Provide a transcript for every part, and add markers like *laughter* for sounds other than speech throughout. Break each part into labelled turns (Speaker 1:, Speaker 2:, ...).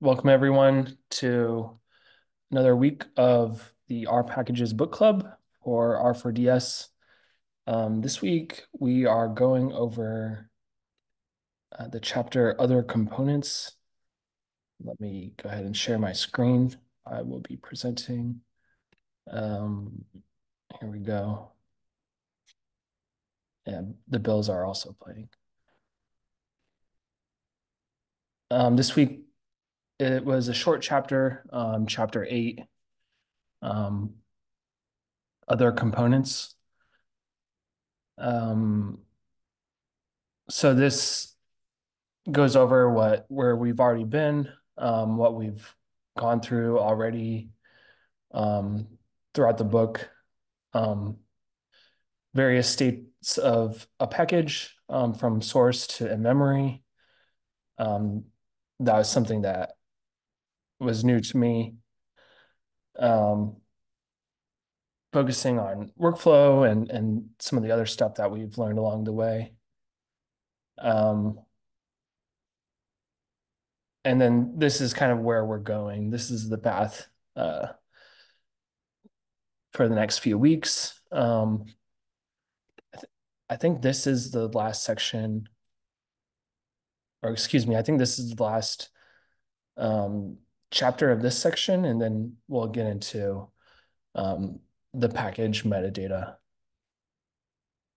Speaker 1: welcome everyone to another week of the R Packages Book Club or R4DS. Um, this week we are going over uh, the chapter Other Components. Let me go ahead and share my screen. I will be presenting. Um, here we go. And the bills are also playing. Um, this week it was a short chapter, um, chapter eight, um, other components. Um, so this goes over what where we've already been, um, what we've gone through already um, throughout the book, um, various states of a package um, from source to in memory. Um, that was something that was new to me. Um, focusing on workflow and and some of the other stuff that we've learned along the way. Um, and then this is kind of where we're going. This is the path uh, for the next few weeks. Um, I, th I think this is the last section, or excuse me, I think this is the last um, chapter of this section, and then we'll get into um, the package metadata,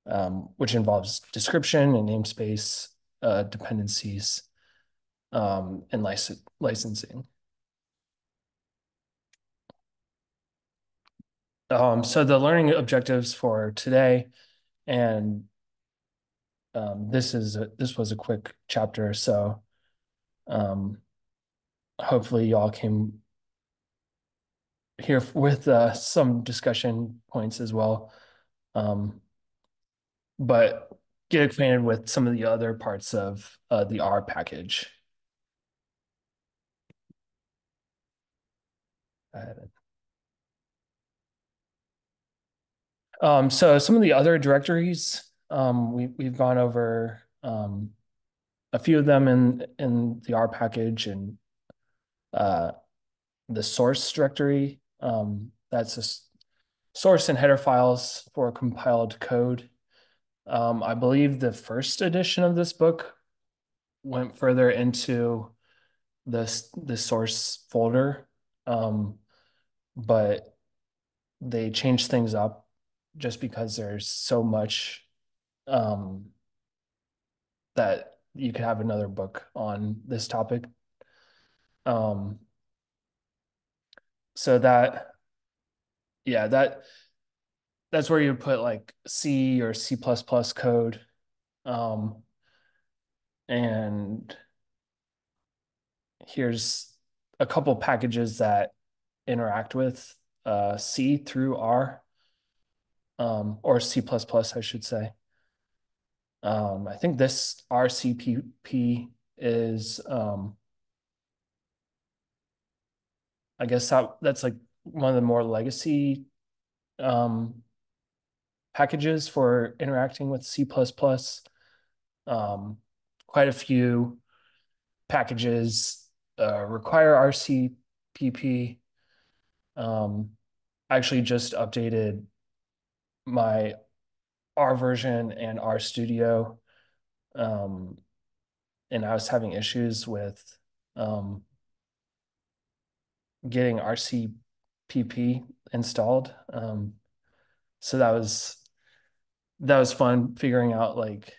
Speaker 1: um, which involves description and namespace uh, dependencies um, and lic licensing. Um, so the learning objectives for today, and um, this is a, this was a quick chapter, so um, hopefully y'all came here with uh, some discussion points as well. Um, but get acquainted with some of the other parts of uh, the R package. Um, so some of the other directories, um, we, we've gone over um, a few of them in, in the R package and uh, the source directory. Um, that's a source and header files for compiled code. Um, I believe the first edition of this book went further into this the source folder, um, but they changed things up just because there's so much um, that you could have another book on this topic. Um, so that, yeah, that that's where you put like C or C++ plus code. Um, and here's a couple packages that interact with uh, C through R, um, or C++, plus I should say. Um, I think this RCPP is um, I guess that that's like one of the more legacy um, packages for interacting with C++. Um, quite a few packages uh, require RCPP. Um, I actually just updated my R version and RStudio. Um, and I was having issues with um, getting RCPP installed. Um, so that was that was fun figuring out like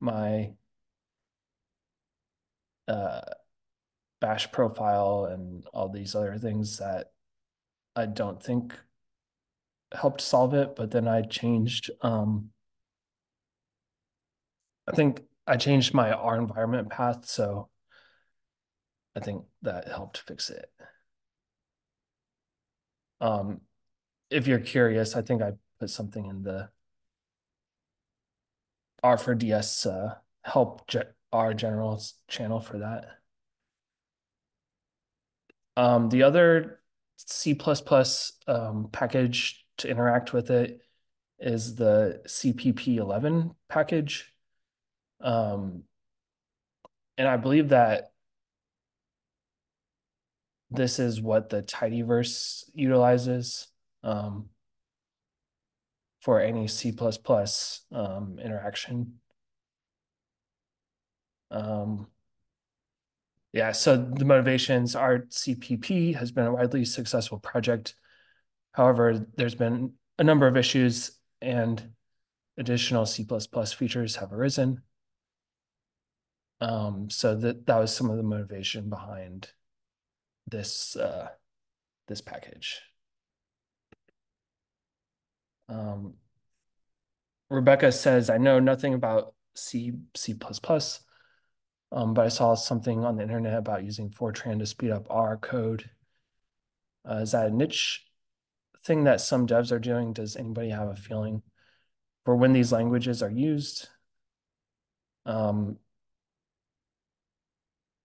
Speaker 1: my uh, bash profile and all these other things that I don't think helped solve it, but then I changed um, I think I changed my R environment path, so I think that helped fix it. Um, if you're curious, I think I put something in the R4DS uh, help ge R general channel for that. Um, the other C++ um, package to interact with it is the CPP11 package. Um, and I believe that this is what the tidyverse utilizes um, for any C++ um, interaction. Um, yeah, so the motivations are CPP has been a widely successful project. However, there's been a number of issues and additional C++ features have arisen. Um, so that that was some of the motivation behind this uh, this package. Um, Rebecca says, I know nothing about C, C++, um, but I saw something on the internet about using Fortran to speed up R code. Uh, is that a niche thing that some devs are doing? Does anybody have a feeling for when these languages are used? Um,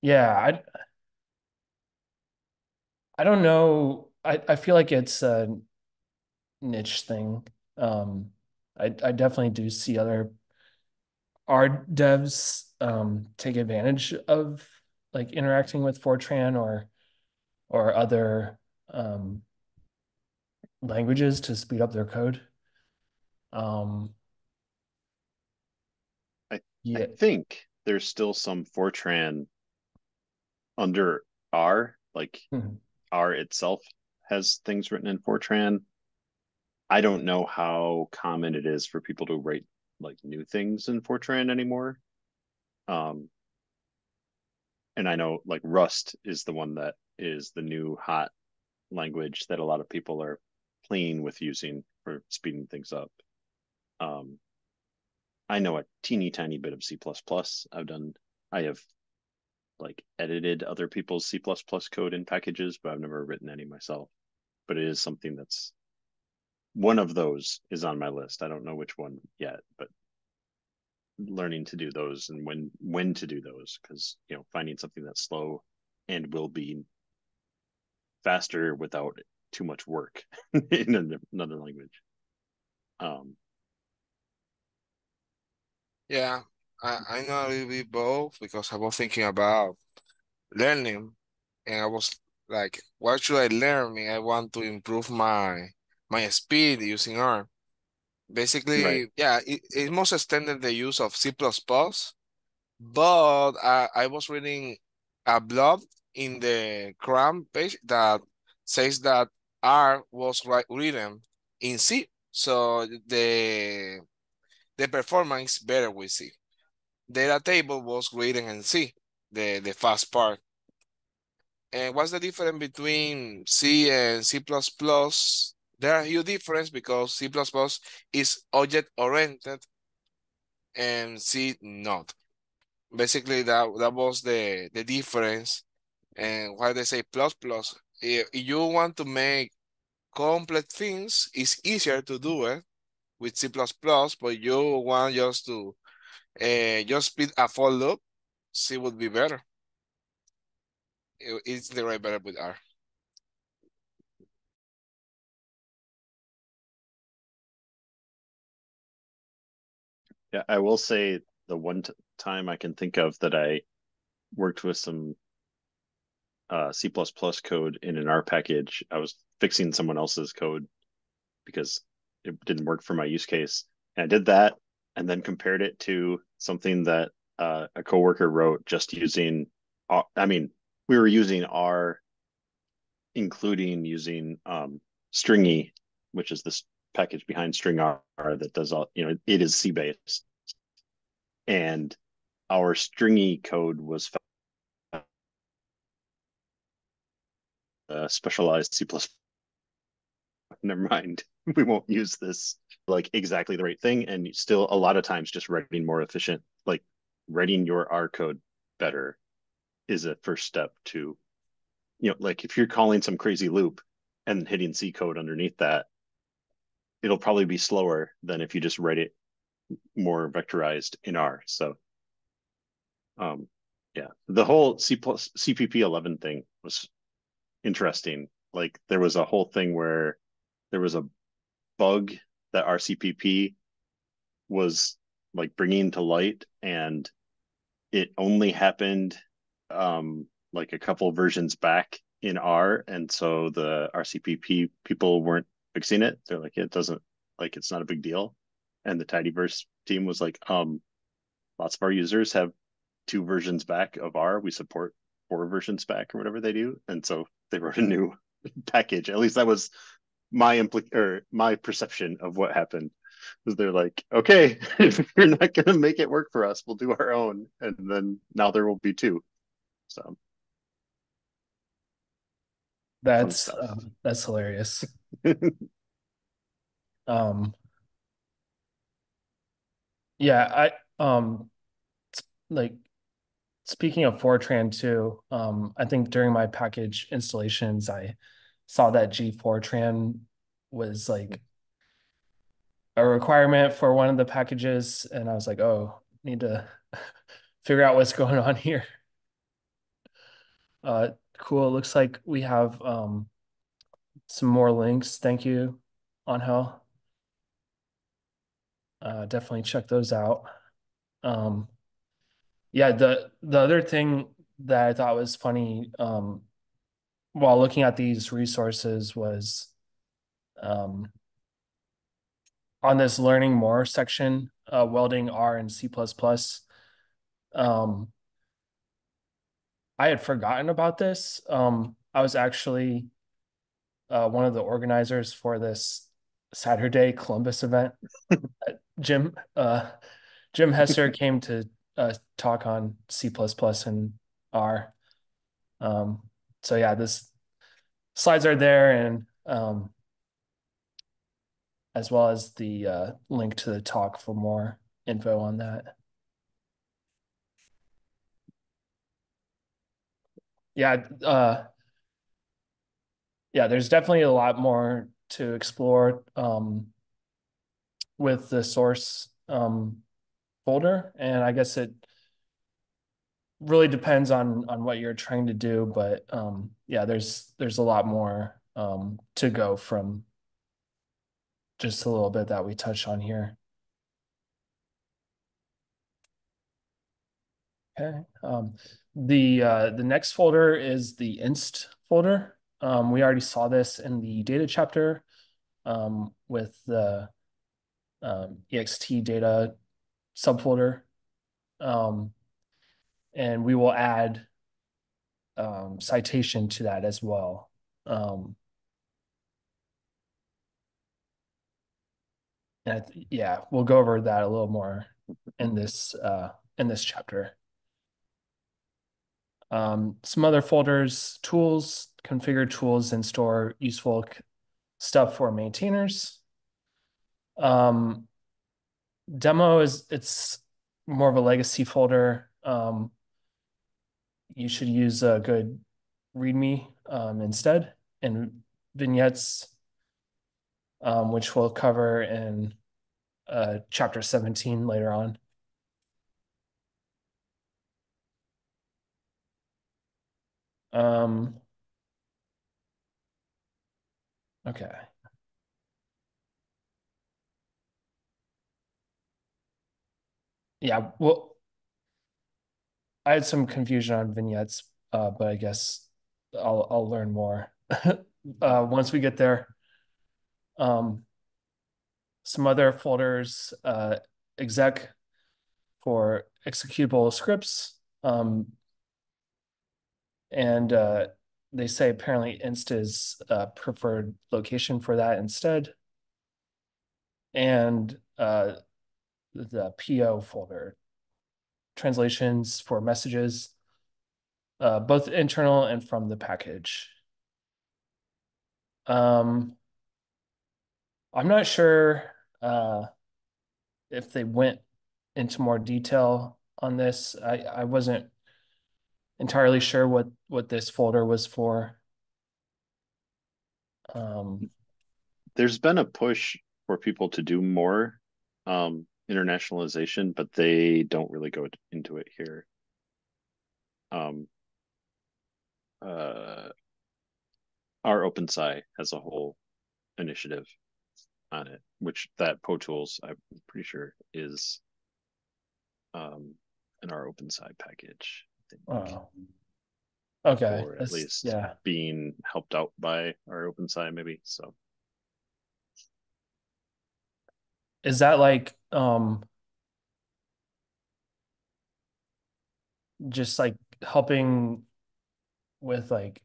Speaker 1: yeah, I, I don't know. I, I feel like it's a niche thing. Um, I, I definitely do see other R devs um, take advantage of like interacting with Fortran or or other um, languages to speed up their code. Um,
Speaker 2: I, yeah. I think there's still some Fortran under R, like mm-hmm. R itself has things written in Fortran. I don't know how common it is for people to write like new things in Fortran anymore. Um, and I know like Rust is the one that is the new hot language that a lot of people are playing with using for speeding things up. Um, I know a teeny tiny bit of C++. I've done, I have like edited other people's C++ code in packages, but I've never written any myself. But it is something that's one of those is on my list. I don't know which one yet, but learning to do those and when when to do those because you know finding something that's slow and will be faster without too much work *laughs* in another language. Um,
Speaker 3: yeah, I, I know a little bit both because I was thinking about learning and I was like, what should I learn? I want to improve my my speed using R. Basically, right. yeah, it, it most extended the use of C++, but I, I was reading a blog in the CRAN page that says that R was written in C, so the the performance better with C. Data table was written in C, the, the fast part. And what's the difference between C and C++? Plus there are huge difference because C++ plus is object-oriented and C not. Basically, that, that was the, the difference. And why they say plus plus. If you want to make complex things, it's easier to do it with C++, but you want just to uh, just speed a for loop, C would be better. It, it's the right better with R.
Speaker 2: Yeah, I will say the one time I can think of that I worked with some uh, C++ code in an R package. I was fixing someone else's code because it didn't work for my use case. And I did that and then compared it to something that uh, a coworker wrote just using, uh, I mean, we were using R, including using um, stringi, which is this package behind stringr that does all, you know, it is C based. And our stringi code was uh, specialized C++. *laughs* Never mind. *laughs* We won't use this like exactly the right thing. And still, a lot of times, just writing more efficient, like writing your R code better is a first step to, you know, like if you're calling some crazy loop and hitting C code underneath that, it'll probably be slower than if you just write it more vectorized in R. So, um, yeah, the whole C plus CPP 11 thing was interesting. Like there was a whole thing where there was a bug that RCPP was like bringing to light and it only happened um like a couple versions back in R, and so the RCPP people weren't fixing it. They're like, it doesn't like it's not a big deal. And the Tidyverse team was like, um, lots of our users have two versions back of R. We support four versions back or whatever they do. And so they wrote a new *laughs* package. At least that was my impl- or my perception of what happened. Is they're like, okay, *laughs* if you're not gonna make it work for us, we'll do our own. And then now there will be two. So
Speaker 1: that's um, that's hilarious. *laughs* um yeah, I um like speaking of Fortran too, um, I think during my package installations, I saw that gfortran was like a requirement for one of the packages, and I was like, oh, need to *laughs* figure out what's going on here. Uh, cool. It looks like we have um, some more links. Thank you, Angel. Uh, definitely check those out. Um, yeah, the the other thing that I thought was funny um, while looking at these resources was um, on this learning more section, uh, welding R and C++. Um, I had forgotten about this. Um, I was actually uh, one of the organizers for this satRday Columbus event. *laughs* Jim uh, Jim Hester came to uh, talk on C++ and R. Um, so yeah, this slides are there and um, as well as the uh, link to the talk for more info on that. Yeah, uh, yeah, there's definitely a lot more to explore um, with the source um, folder. And I guess it really depends on on what you're trying to do. But um, yeah, there's there's a lot more um, to go from just a little bit that we touched on here. Okay. Um, the uh, the next folder is the inst folder. Um, we already saw this in the data chapter um, with the um, ext data subfolder. Um, and we will add um, citation to that as well. Um, and yeah, we'll go over that a little more in this uh, in this chapter. Um, some other folders, tools, configure tools and store useful stuff for maintainers. Um, demo is it's more of a legacy folder. Um, you should use a good README um, instead, and vignettes, um, which we'll cover in uh, chapter 17 later on. Um, okay. Yeah, well, I had some confusion on vignettes, uh, but I guess I'll I'll learn more *laughs* uh, once we get there. Um, some other folders, uh, exec for executable scripts, um, and uh, they say apparently inst is a preferred location for that instead. And uh, the PO folder, translations for messages, uh, both internal and from the package. Um, I'm not sure uh, if they went into more detail on this. I, I wasn't entirely sure what, what this folder was for. Um,
Speaker 2: There's been a push for people to do more. Um, internationalization, but they don't really go into it here. Um, uh, rOpenSci has a whole initiative on it, which that PoTools, I'm pretty sure, is um, in rOpenSci package.
Speaker 1: Oh. Okay,
Speaker 2: or at least
Speaker 1: yeah.
Speaker 2: being helped out by rOpenSci maybe. So
Speaker 1: Is that like um just like helping with like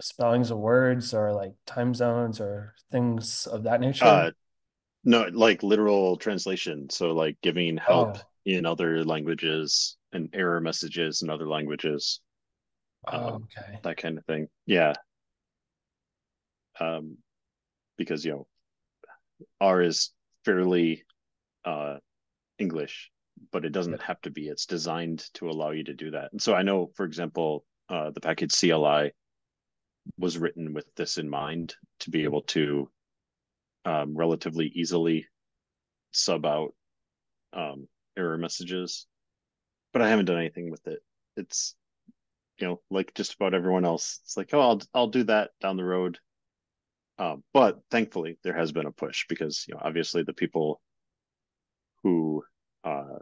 Speaker 1: spellings of words or like time zones or things of that nature?
Speaker 2: uh no, like literal translation. So like giving help
Speaker 1: Oh.
Speaker 2: in other languages and error messages in other languages,
Speaker 1: Oh,
Speaker 2: um,
Speaker 1: okay.
Speaker 2: that kind of thing. Yeah. Um because you know R is fairly uh English, but it doesn't have to be. It's designed to allow you to do that. And so I know, for example, uh, the package CLI was written with this in mind to be able to um, relatively easily sub out um, error messages. But I haven't done anything with it. It's you know like just about everyone else. It's like oh I'll I'll do that down the road. Um, but thankfully there has been a push because you know obviously the people who uh,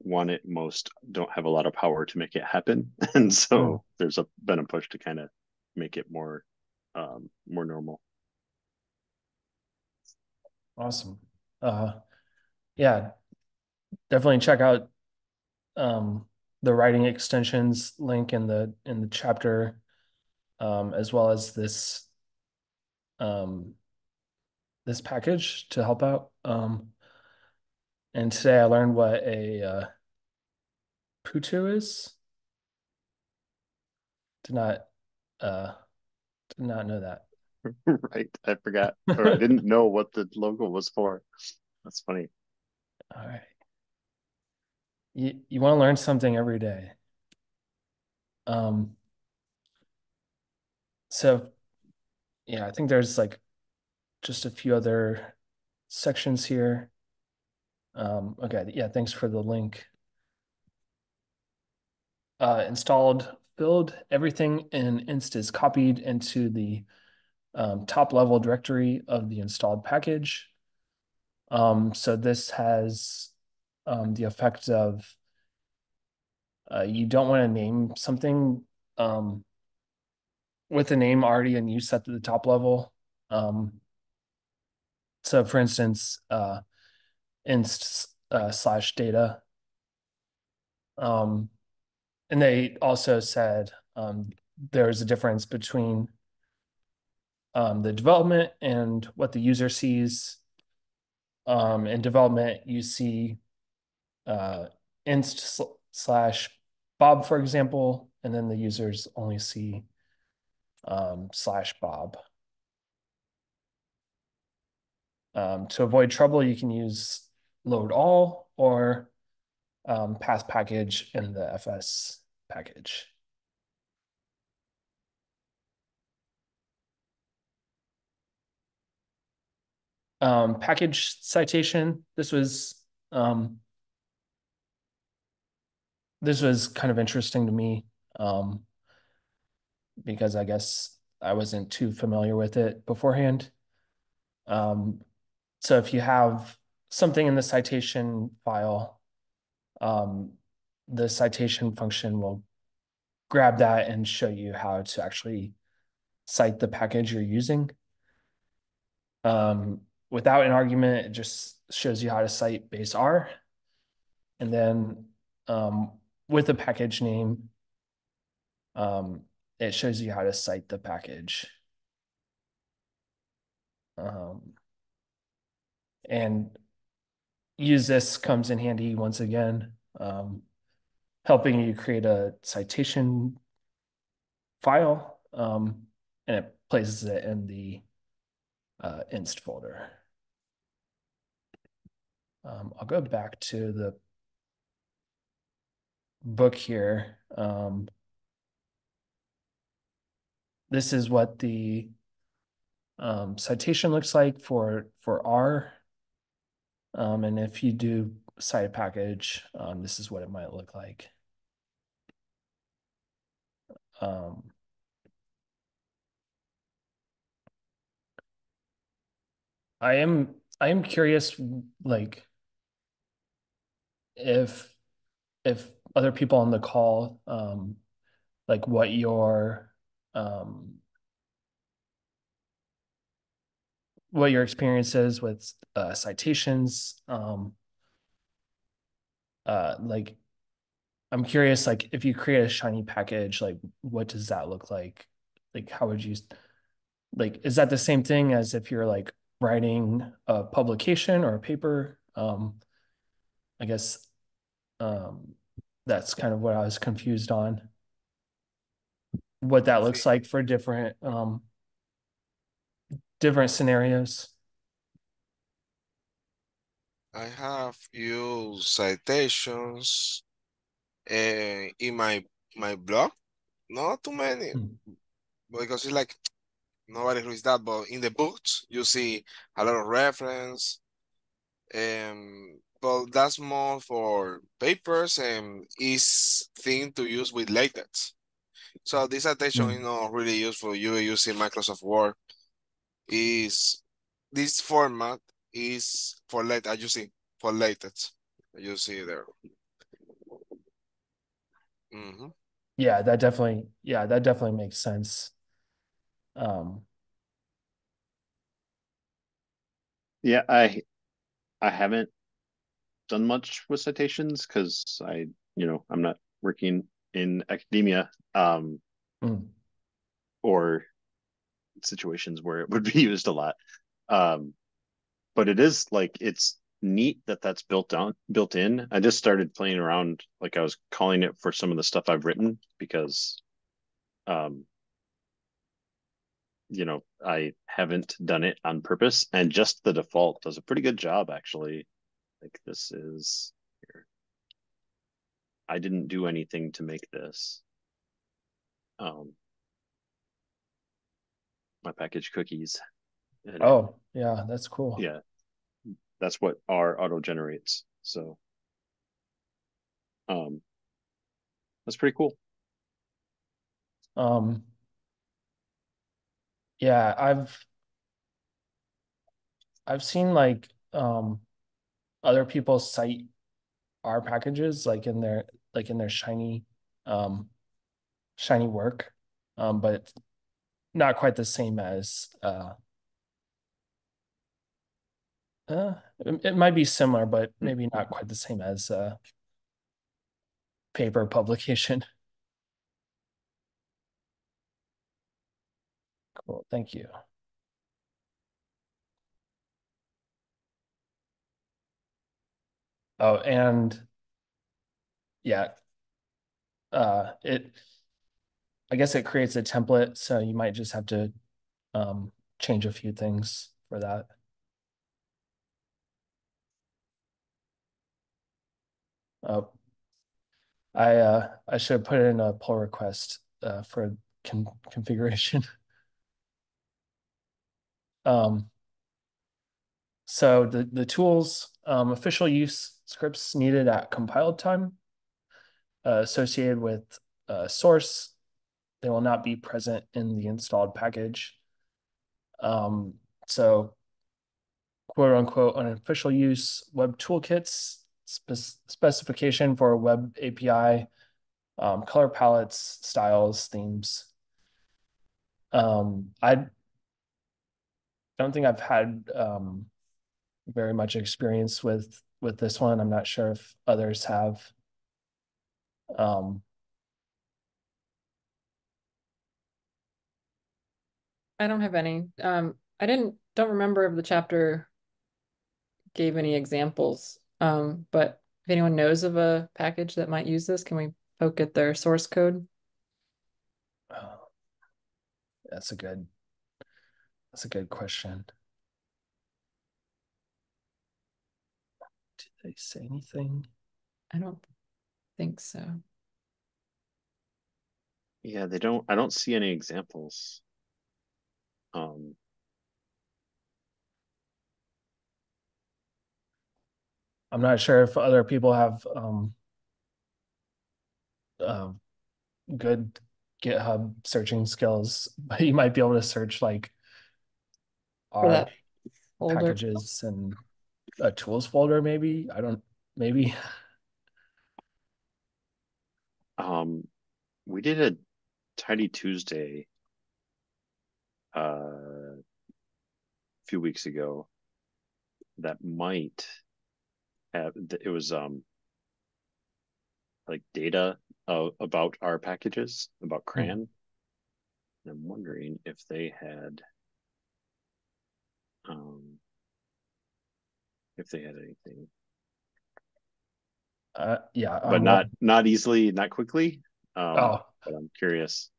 Speaker 2: want it most don't have a lot of power to make it happen, *laughs* and so
Speaker 1: Mm.
Speaker 2: there's a been a push to kind of make it more um, more normal.
Speaker 1: Awesome. Uh yeah, definitely check out um the writing extensions link in the in the chapter um as well as this um this package to help out. Um and today I learned what a uh potoo is. Did not uh did not know that. *laughs*
Speaker 2: right, I forgot, or I *laughs* didn't know what the logo was for. That's funny.
Speaker 1: All right. You you want to learn something every day. Um so yeah, I think there's like just a few other sections here. Um okay, yeah, thanks for the link. Uh installed filled everything in inst is copied into the um, top level directory of the installed package. Um, so this has um, the effect of uh, you don't want to name something um, with a name already in use at the top level. Um, so for instance, uh, inst uh, slash data. Um, and they also said um, there's a difference between um, the development and what the user sees. Um, in development, you see uh, inst sl slash Bob, for example, and then the users only see um, slash Bob. Um, to avoid trouble, you can use load all or um, package in the FS package. Um, package citation, this was um, this was kind of interesting to me um, because I guess I wasn't too familiar with it beforehand. Um, so if you have something in the citation file, um, the citation function will grab that and show you how to actually cite the package you're using. Um, without an argument, it just shows you how to cite base R. And then um, with a package name, um, it shows you how to cite the package. Um, and use this comes in handy once again, um, helping you create a citation file, um, and it places it in the uh, inst folder. Um, I'll go back to the book here. Um, this is what the um, citation looks like for for R. Um, and if you do cite package, um, this is what it might look like. Um, I am I am curious, like if if other people on the call, um, like what your um, what your experience is with uh, citations. Um, uh, like, I'm curious, like if you create a Shiny package, like what does that look like? Like, how would you, like, is that the same thing as if you're like writing a publication or a paper? Um, I guess um, that's kind of what I was confused on. What that looks like for different um, different scenarios.
Speaker 3: I have used citations uh, in my my blog. Not too many, mm. because it's like nobody reads that. But in the books, you see a lot of reference. Um, but that's more for papers and is thing to use with latex. So this citation mm. is not really useful. You using Microsoft Word. Is this format is for latex? As you see for latex, you see there.
Speaker 1: Mm -hmm. Yeah, that definitely. Yeah, that definitely makes sense. Um.
Speaker 2: Yeah, I I haven't done much with citations because I, you know, I'm not working in academia um, mm. or situations where it would be *laughs* used a lot. Um, but it is like it's neat that that's built on built in. I just started playing around, like I was calling it for some of the stuff I've written because, um, you know, I haven't done it on purpose, and just the default does a pretty good job actually like this is. I didn't do anything to make this. Um, my package cookies.
Speaker 1: And oh, yeah, that's cool.
Speaker 2: Yeah. That's what R auto generates. So um that's pretty cool.
Speaker 1: Um yeah, I've I've seen like um other people cite our packages like in their like in their shiny um shiny work um but not quite the same as uh uh it, it might be similar but maybe not quite the same as uh paper *laughs* publication. Cool. Thank you. Oh, and yeah, uh, it, I guess it creates a template, so you might just have to um, change a few things for that. Oh, I uh, I should put in a pull request uh, for con configuration. *laughs* um, so the the tools um, official use scripts needed at compiled time uh, associated with uh, source. They will not be present in the installed package. Um, so quote unquote unofficial use web toolkits spe specification for web API, um, color palettes, styles, themes. Um, I don't think I've had um, very much experience with with this one. I'm not sure if others have. Um,
Speaker 4: I don't have any. Um, I didn't don't remember if the chapter gave any examples. Um, but if anyone knows of a package that might use this, can we poke at their source code?
Speaker 1: Oh, that's a good. That's a good question. Did they say anything?
Speaker 4: I don't think so.
Speaker 2: Yeah, they don't I don't see any examples. Um
Speaker 1: I'm not sure if other people have um uh, good GitHub searching skills, *laughs* but you might be able to search like our packages and a tools folder maybe i don't maybe *laughs*
Speaker 2: Um, we did a Tidy Tuesday uh, a few weeks ago that might have it was um like data uh, about our packages about CRAN. Mm. And I'm wondering if they had um if they had anything.
Speaker 1: Uh yeah.
Speaker 2: But um, not not easily, not quickly.
Speaker 1: Um, oh
Speaker 2: but I'm curious.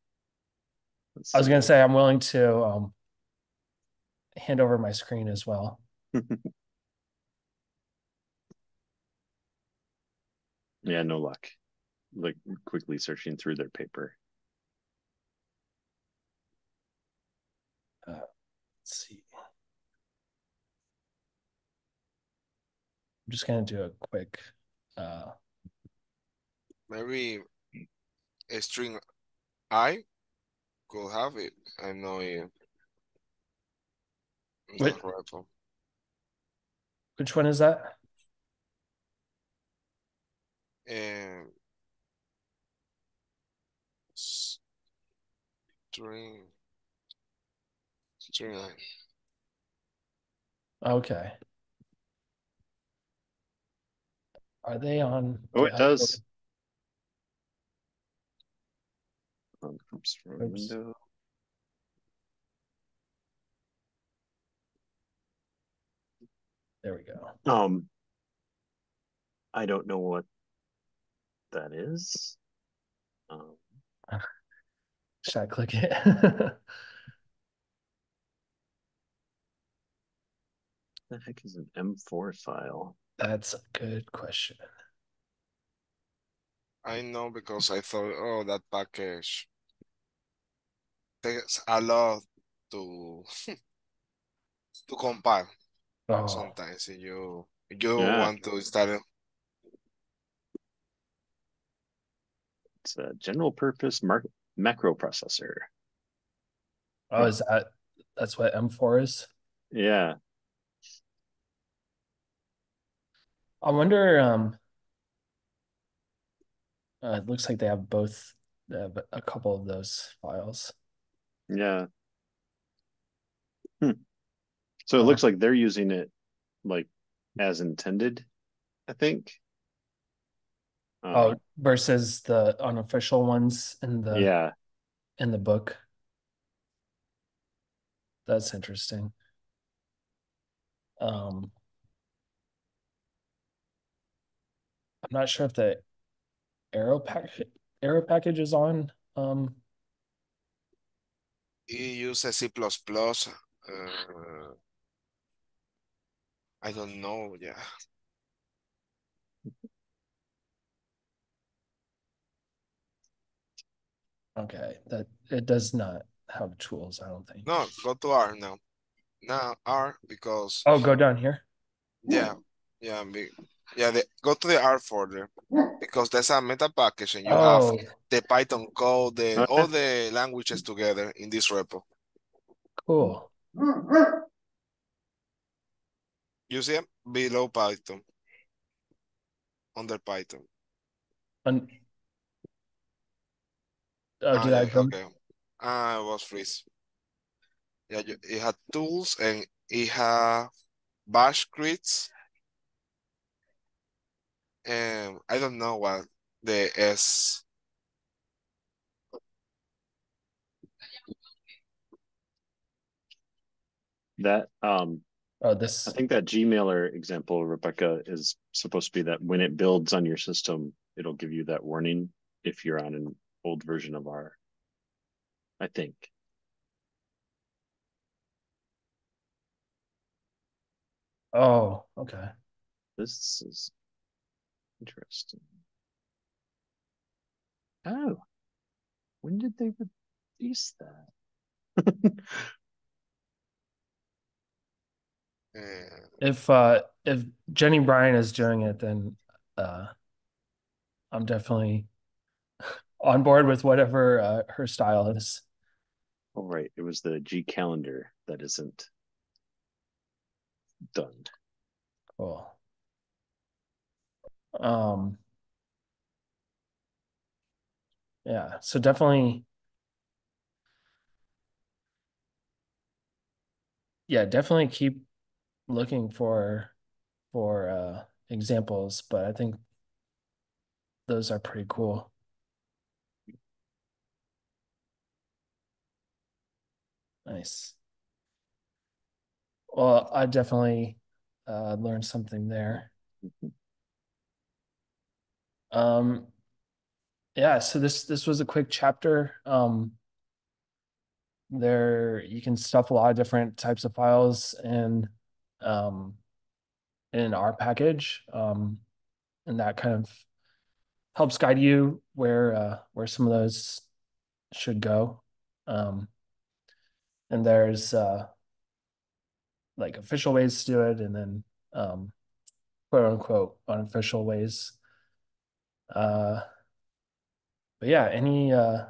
Speaker 1: Let's I was gonna say I'm willing to um hand over my screen as well. *laughs*
Speaker 2: yeah, no luck. Like quickly searching through their paper.
Speaker 1: Uh, let's see. I'm just gonna do a quick uh
Speaker 3: maybe a string I could have it. I know you.
Speaker 1: Wait. Which one is that?
Speaker 3: And string stringi.
Speaker 1: Okay. Are they on?
Speaker 2: Oh, it does. On window.
Speaker 1: There we go.
Speaker 2: Um, I don't know what that is. Um, *laughs*
Speaker 1: Should I click it? *laughs*
Speaker 2: the heck is an M4 file?
Speaker 1: That's a good question.
Speaker 3: I know because I thought, oh, that package takes a lot to *laughs* to compile. Oh. Sometimes you you yeah. want to start.
Speaker 2: It's a general purpose mar- macro processor.
Speaker 1: Oh, is that that's what M4 is?
Speaker 2: Yeah.
Speaker 1: I wonder um uh, it looks like they have both they have a couple of those files.
Speaker 2: Yeah. Hmm. So it looks like they're using it like as intended, I think.
Speaker 1: Um, oh, versus the unofficial ones in the
Speaker 2: yeah
Speaker 1: in the book. That's interesting. Um, I'm not sure if the arrow pack arrow package is on. Um,
Speaker 3: you use a C++. Uh, I don't know. Yeah.
Speaker 1: Okay, that it does not have tools. I don't think.
Speaker 3: No, go to R now. Now R because.
Speaker 1: Oh, go down here.
Speaker 3: Yeah, yeah, yeah. The, go to the R folder because there's a meta package and you oh. have the Python code, the all the languages together in this repo.
Speaker 1: Cool.
Speaker 3: You see them below Python, under Python.
Speaker 1: And oh, did ah, I
Speaker 3: yeah, okay? Ah, it was freeze. Yeah, you, it had tools and it had bash scripts. And I don't know what the S.
Speaker 2: That um
Speaker 1: Oh, this.
Speaker 2: I think that gmailr example, Rebecca, is supposed to be that when it builds on your system, it'll give you that warning if you're on an old version of R. I think.
Speaker 1: Oh, okay.
Speaker 2: This is interesting. Oh, when did they release that? *laughs*
Speaker 1: If uh if Jenny Bryan is doing it, then uh I'm definitely *laughs* on board with whatever uh, her style is.
Speaker 2: Oh right, it was the G calendar that isn't done.
Speaker 1: Cool. Um yeah, so definitely. Yeah, definitely keep looking for for uh examples, but I think those are pretty cool. Nice. Well, I definitely uh, learned something there. Um, yeah, so this this was a quick chapter. Um, there you can stuff a lot of different types of files in um, in our package, um, and that kind of helps guide you where uh, where some of those should go. Um, and there's uh, like official ways to do it, and then um, quote unquote unofficial ways. Uh, but yeah, any uh,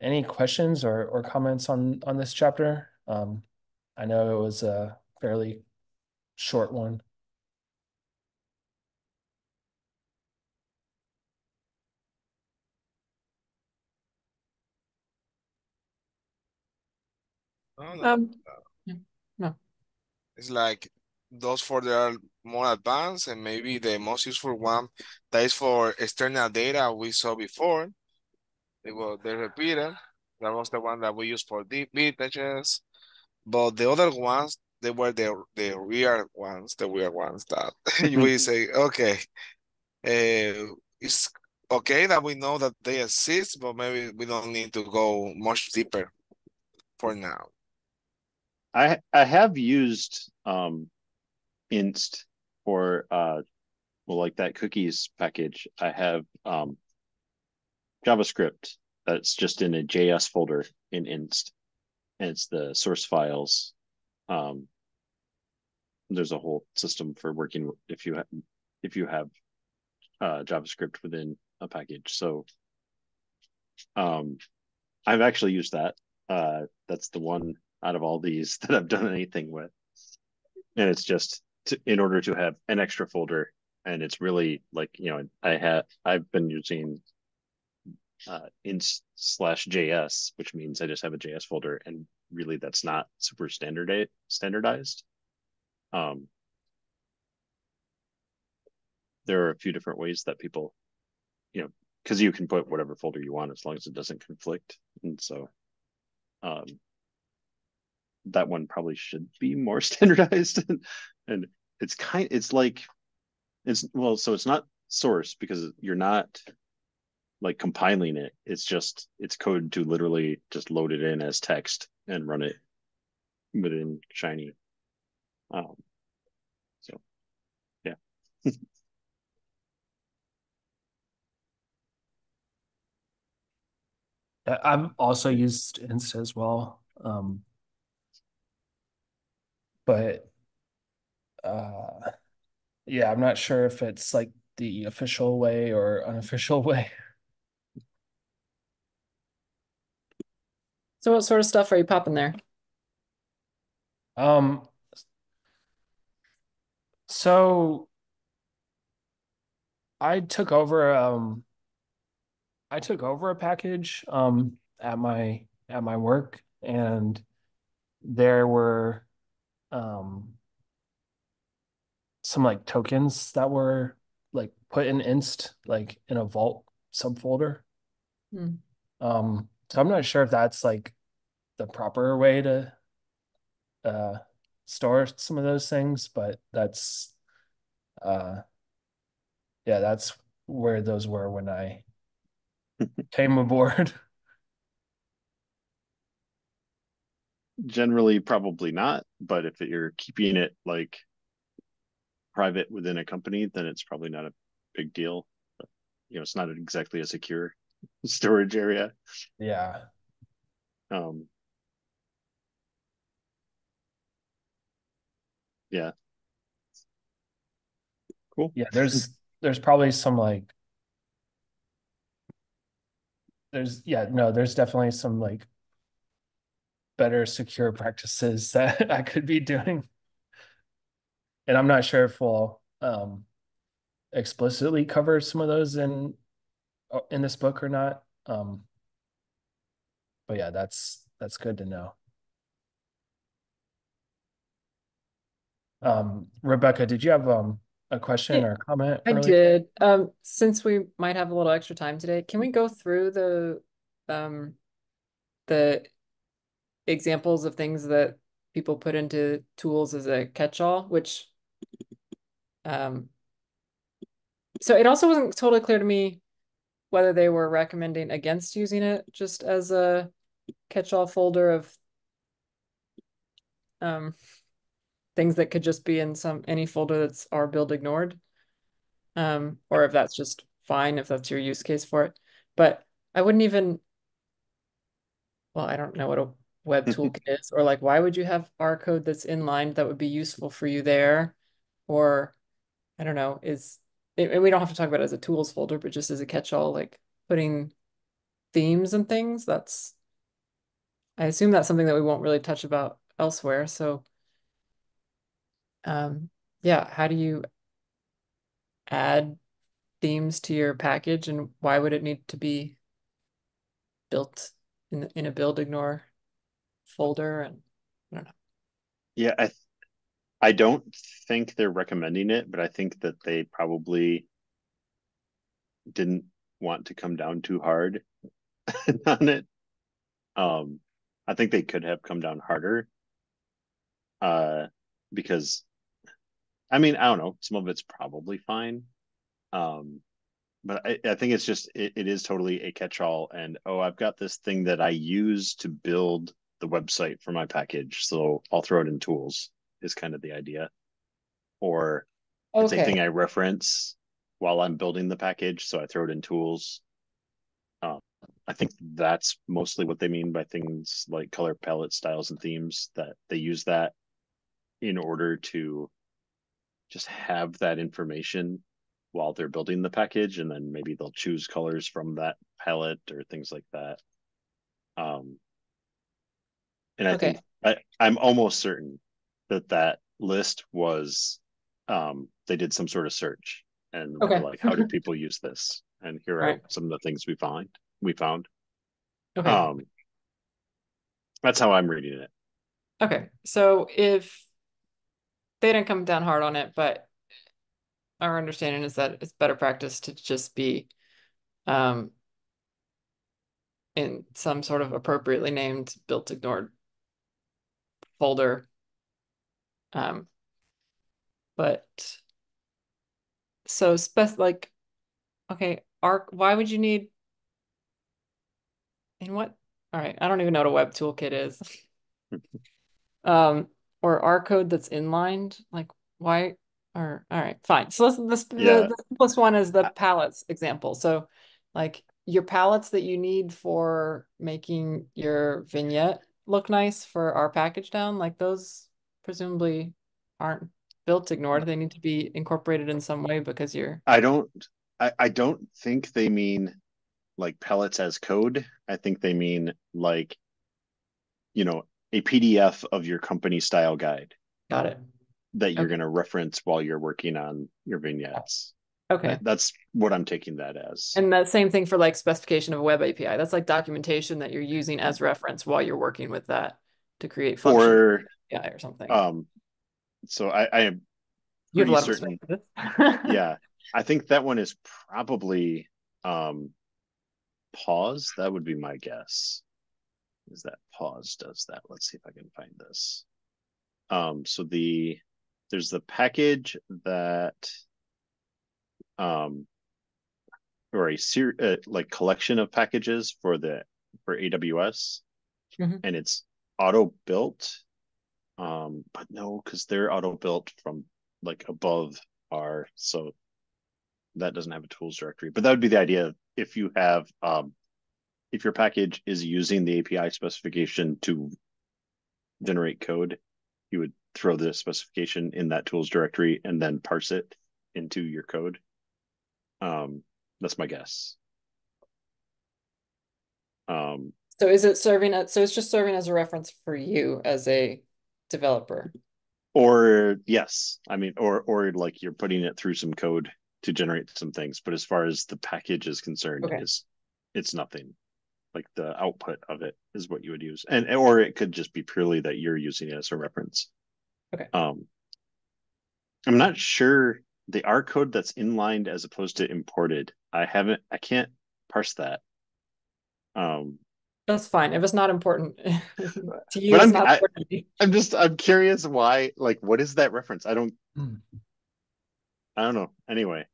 Speaker 1: any questions or or comments on on this chapter? Um, I know it was a fairly short one.
Speaker 3: No, no.
Speaker 4: Um,
Speaker 3: It's like those for that are more advanced and maybe the most useful one that is for external data we saw before. It was the repeater. That was the one that we used for deep vintages. But the other ones, they were the the weird ones, the weird ones that *laughs* we say, okay, uh, it's okay that we know that they exist, but maybe we don't need to go much deeper for now.
Speaker 2: I I have used um inst for uh well like that cookies package. I have um JavaScript that's just in a JS folder in inst. And it's the source files. Um there's a whole system for working if you have if you have uh JavaScript within a package. So um I've actually used that. Uh that's the one out of all these *laughs* that I've done anything with. And it's just to, in order to have an extra folder. And it's really like, you know, I have, I've been using uh, inst slash JS, which means I just have a JS folder. And really that's not super standard standardized. Um, there are a few different ways that people, you know, because you can put whatever folder you want as long as it doesn't conflict. And so um, that one probably should be more *laughs* standardized. And it's kind it's like it's well so it's not source because you're not like compiling it. It's just it's code to literally just load it in as text and run it within shiny. Um so yeah. *laughs*
Speaker 1: I've also used Inst as well. Um, but uh yeah, I'm not sure if it's like the official way or unofficial *laughs* way.
Speaker 4: So what sort of stuff are you popping there?
Speaker 1: Um so I took over um I took over a package um at my at my work and there were um some like tokens that were like put in inst like in a vault subfolder. Hmm. Um, so I'm not sure if that's like the proper way to uh store some of those things, but that's uh yeah, that's where those were when I *laughs* came aboard.
Speaker 2: Generally probably not but if you're keeping it like private within a company then it's probably not a big deal. But, you know it's not exactly a secure *laughs* storage area.
Speaker 1: Yeah.
Speaker 2: Um yeah. Cool.
Speaker 1: Yeah there's there's probably some like there's yeah no there's definitely some like better secure practices *laughs* that I could be doing. And I'm not sure if we'll um, explicitly cover some of those in uh, in this book or not. Um, but yeah, that's that's good to know. Um, Rebecca, did you have um a question or a comment?
Speaker 4: I did. Um, since we might have a little extra time today, can we go through the um the examples of things that people put into tools as a catch-all, which um so it also wasn't totally clear to me whether they were recommending against using it just as a catch-all folder of um things that could just be in some any folder that's our build ignored. Um, or if that's just fine, if that's your use case for it. But I wouldn't even well, I don't know what a web *laughs* toolkit is, or like why would you have R code that's inlined that would be useful for you there? Or I don't know, is and we don't have to talk about it as a tools folder, but just as a catch-all, like putting themes and things, that's I assume that's something that we won't really touch about elsewhere. So um, yeah, how do you add themes to your package and why would it need to be built in in a build ignore folder and I don't know.
Speaker 2: Yeah, I I don't think they're recommending it, but I think that they probably didn't want to come down too hard *laughs* on it. Um I think they could have come down harder. Uh because I mean, I don't know. Some of it's probably fine. Um, but I, I think it's just it, it is totally a catch-all and oh i've got this thing that i use to build the website for my package so i'll throw it in tools is kind of the idea. Or okay. it's a thing i reference while i'm building the package so i throw it in tools. Um, i think that's mostly what they mean by things like color palette styles and themes that they use that in order to just have that information while they're building the package and then maybe they'll choose colors from that palette or things like that. Um and i okay. think I, i'm almost certain that that list was um they did some sort of search and okay. like how do *laughs* people use this? And here are some of the things we find we found. Okay. Um that's how i'm reading it.
Speaker 4: Okay. So if they didn't come down hard on it, but our understanding is that it's better practice to just be um, in some sort of appropriately named built ignored folder. Um, but so spec like, okay, arc, why would you need, in what? All right, I don't even know what a web toolkit is. *laughs* um, or R code that's inlined? Like why? Or all right, fine. So let's this yeah. the, the simplest one is the palettes example. So like your palettes that you need for making your vignette look nice for our pkgdown, like those presumably aren't built ignored. They need to be incorporated in some way because you're
Speaker 2: I don't I, I don't think they mean like pellets as code. I think they mean like you know a PDF of your company style guide.
Speaker 4: Got it.
Speaker 2: That you're okay. going to reference while you're working on your vignettes.
Speaker 4: Okay.
Speaker 2: That's what I'm taking that as.
Speaker 4: And that same thing for like specification of a web API. That's like documentation that you're using as reference while you're working with that to create function or API or something.
Speaker 2: Um so I, I am pretty certain. *laughs* yeah. I think that one is probably um paws. That would be my guess is that paws does that. Let's see if I can find this. Um, so the there's the package that um or a ser- uh, like collection of packages for the for AWS mm-hmm. and it's auto built um but no cuz they're auto built from like above R so that doesn't have a tools directory but that would be the idea if you have um if your package is using the API specification to generate code, you would throw the specification in that tools directory and then parse it into your code. Um, that's my guess. Um,
Speaker 4: so is it serving as, so it's just serving as a reference for you as a developer?
Speaker 2: Or yes, I mean, or, or like you're putting it through some code to generate some things. But as far as the package is concerned, okay. is it's nothing. Like the output of it is what you would use, and or it could just be purely that you're using it as a reference.
Speaker 4: Okay.
Speaker 2: Um, I'm not sure the R code that's inlined as opposed to imported. I haven't. I can't parse that. Um,
Speaker 4: that's fine if it's not important *laughs* to you. It's
Speaker 2: I'm-
Speaker 4: not
Speaker 2: I-
Speaker 4: to me.
Speaker 2: I'm just I'm curious why like what is that reference? I don't
Speaker 1: Hmm.
Speaker 2: I don't know. Anyway.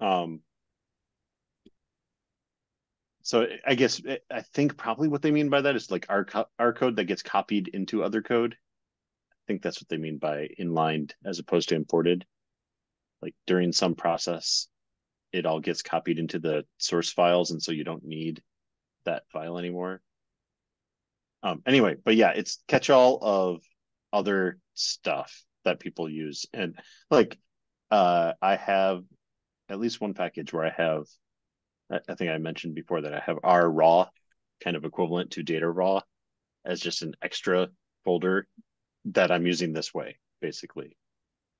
Speaker 2: Um so I guess I think probably what they mean by that is like our co- our code that gets copied into other code. I think that's what they mean by inlined as opposed to imported. Like during some process, it all gets copied into the source files, and so you don't need that file anymore. Um, anyway, but yeah, it's catch-all of other stuff that people use. And like uh I have at least one package where I have I, I think I mentioned before that I have R raw kind of equivalent to data raw as just an extra folder that I'm using this way, basically.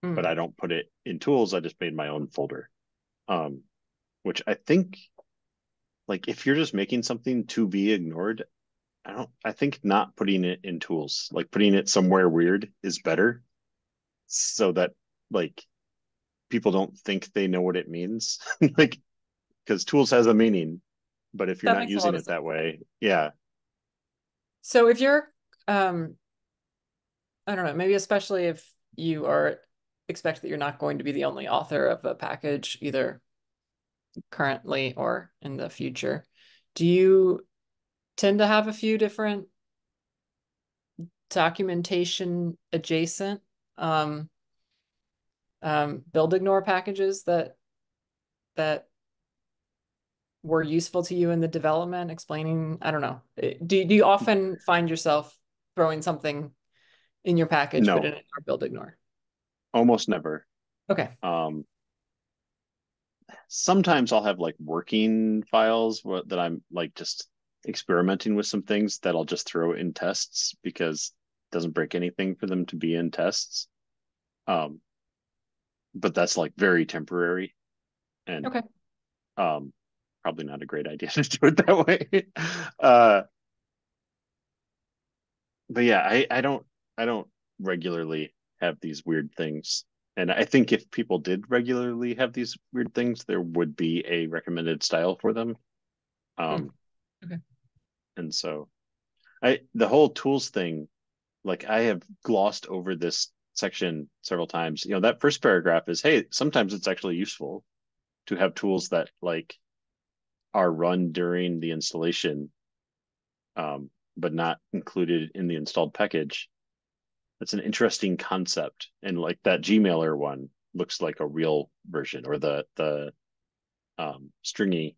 Speaker 4: Hmm.
Speaker 2: But I don't put it in tools, I just made my own folder. Um which I think like if you're just making something to be ignored, I don't I think not putting it in tools, like putting it somewhere weird is better. So that like people don't think they know what it means. *laughs* like because tools has a meaning, but if you're
Speaker 4: That
Speaker 2: not
Speaker 4: makes a lot
Speaker 2: using it that way, yeah.
Speaker 4: So if you're, um, I don't know, maybe especially if you are expect that you're not going to be the only author of a package, either currently or in the future, do you tend to have a few different documentation adjacent um, um, build ignore packages that that were useful to you in the development, explaining, I don't know. Eh, Do, do you often find yourself throwing something in your package,
Speaker 2: No.
Speaker 4: but in our build ignore?
Speaker 2: Almost never.
Speaker 4: Okay.
Speaker 2: Um sometimes I'll have like working files where, that I'm like just experimenting with some things that I'll just throw in tests because it doesn't break anything for them to be in tests. Um, but that's like very temporary and
Speaker 4: Okay.
Speaker 2: um, probably not a great idea *laughs* to do it that way. Uh, but yeah, I, I don't I don't regularly have these weird things. And I think if people did regularly have these weird things, there would be a recommended style for them. Um,
Speaker 4: Okay.
Speaker 2: And so, I the whole tools thing, like I have glossed over this section several times. You know, that first paragraph is, hey, sometimes it's actually useful to have tools that like are run during the installation, um, but not included in the installed package that's an interesting concept. And like that gmailr one looks like a real version or the the um stringi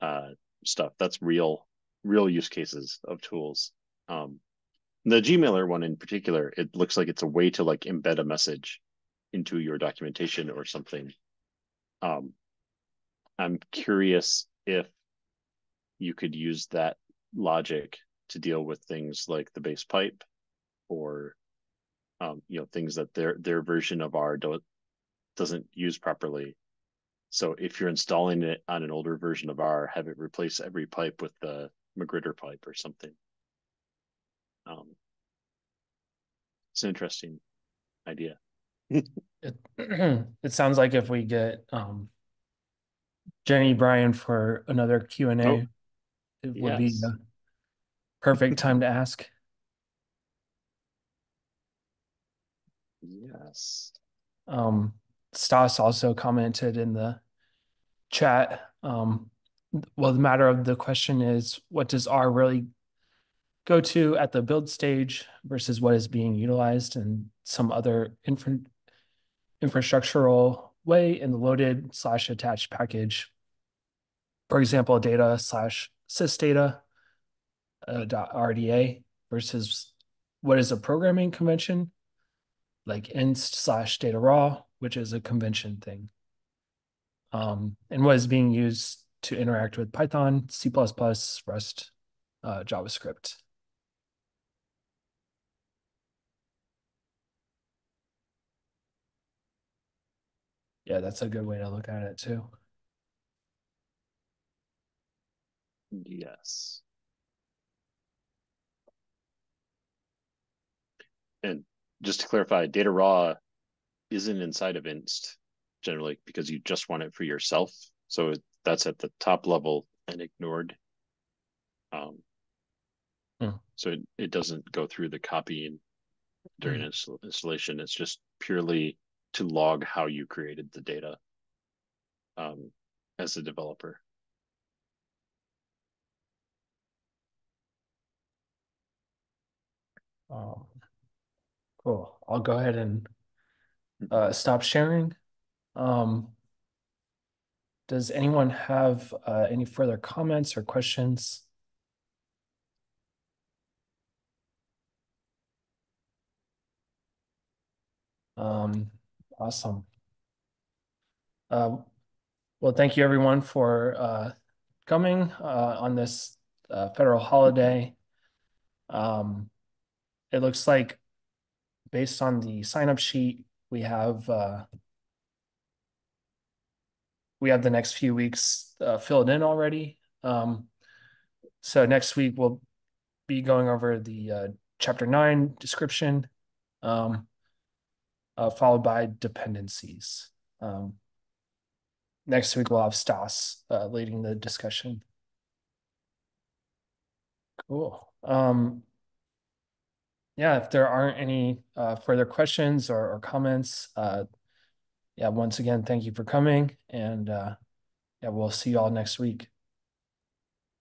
Speaker 2: uh stuff. That's real real use cases of tools. Um the gmailr one in particular it looks like it's a way to like embed a message into your documentation or something. Um i'm curious if you could use that logic to deal with things like the base pipe or um, you know things that their their version of R do, doesn't use properly. So if you're installing it on an older version of R, have it replace every pipe with the magrittr pipe or something. Um, it's an interesting idea.
Speaker 1: It, *clears throat* it sounds like if we get um Jenny Bryan for another Q and A,
Speaker 2: Oh,
Speaker 1: it would be
Speaker 2: yes.
Speaker 1: the perfect time to ask.
Speaker 2: Yes.
Speaker 1: Um, Stas also commented in the chat. Um, well, the matter of the question is, what does R really go to at the build stage versus what is being utilized in some other infra infrastructural way in the loaded slash attached package? For example, data slash sysdata uh, dot RDA versus what is a programming convention like inst slash data raw, which is a convention thing. Um, and was being used to interact with Python, C++, Rust, uh, JavaScript. Yeah, that's a good way to look at it too.
Speaker 2: Yes. And just to clarify, data raw isn't inside of inst generally because you just want it for yourself. So that's at the top level and ignored. Um,
Speaker 1: Hmm.
Speaker 2: So it, it doesn't go through the copying during
Speaker 1: Hmm.
Speaker 2: install- installation. It's just purely to log how you created the data um, as a developer.
Speaker 1: Um, cool. I'll go ahead and uh, stop sharing. Um, does anyone have uh, any further comments or questions? Um, awesome. Um, well, thank you everyone for uh, coming uh, on this uh, federal holiday. Um, it looks like based on the sign up sheet, we have uh, we have the next few weeks uh, filled in already. Um, so next week we'll be going over the uh, chapter nine description, um, uh, followed by dependencies. Um, next week we'll have Stas uh, leading the discussion. Cool. Yeah, if there aren't any uh, further questions or, or comments, uh, yeah, once again, thank you for coming, and uh, yeah, we'll see you all next week.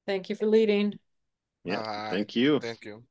Speaker 4: Thank you for leading.
Speaker 2: Yeah,
Speaker 3: Bye.
Speaker 2: thank you.
Speaker 3: Thank you.